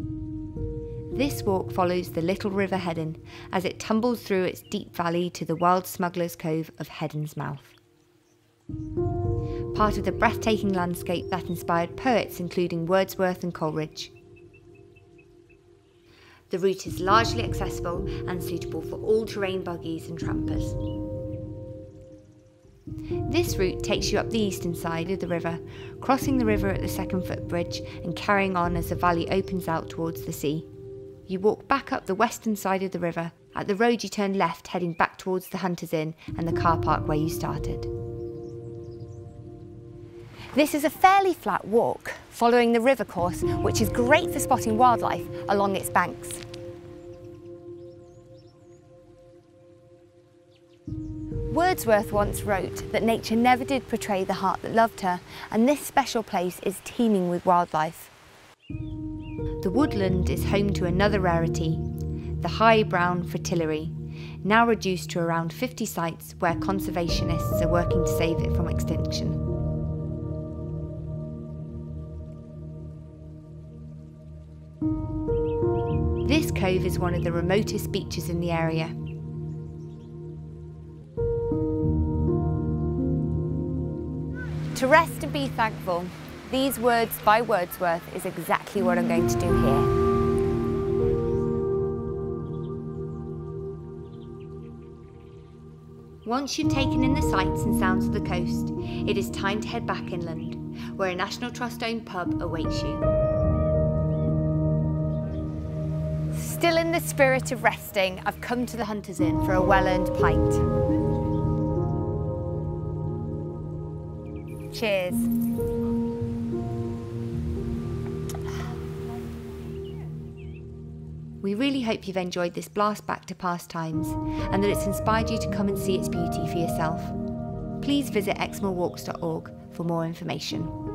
This walk follows the Little River Heddon as it tumbles through its deep valley to the wild smuggler's cove of Heddon's Mouth. Part of the breathtaking landscape that inspired poets including Wordsworth and Coleridge. The route is largely accessible and suitable for all terrain buggies and trampers. This route takes you up the eastern side of the river, crossing the river at the second footbridge and carrying on as the valley opens out towards the sea. You walk back up the western side of the river. At the road, you turn left, heading back towards the Hunters Inn and the car park where you started. This is a fairly flat walk, following the river course, which is great for spotting wildlife along its banks. Wordsworth once wrote that nature never did portray the heart that loved her, and this special place is teeming with wildlife. The woodland is home to another rarity, the high brown fritillary, now reduced to around 50 sites where conservationists are working to save it from extinction. This cove is one of the remotest beaches in the area To rest and be thankful, these words by Wordsworth is exactly what I'm going to do here. Once you've taken in the sights and sounds of the coast, it is time to head back inland, where a National Trust owned pub awaits you. Still in the spirit of resting, I've come to the Hunters Inn for a well earned pint. Cheers. We really hope you've enjoyed this blast back to past times and that it's inspired you to come and see its beauty for yourself. Please visit exmoorwalks.org for more information.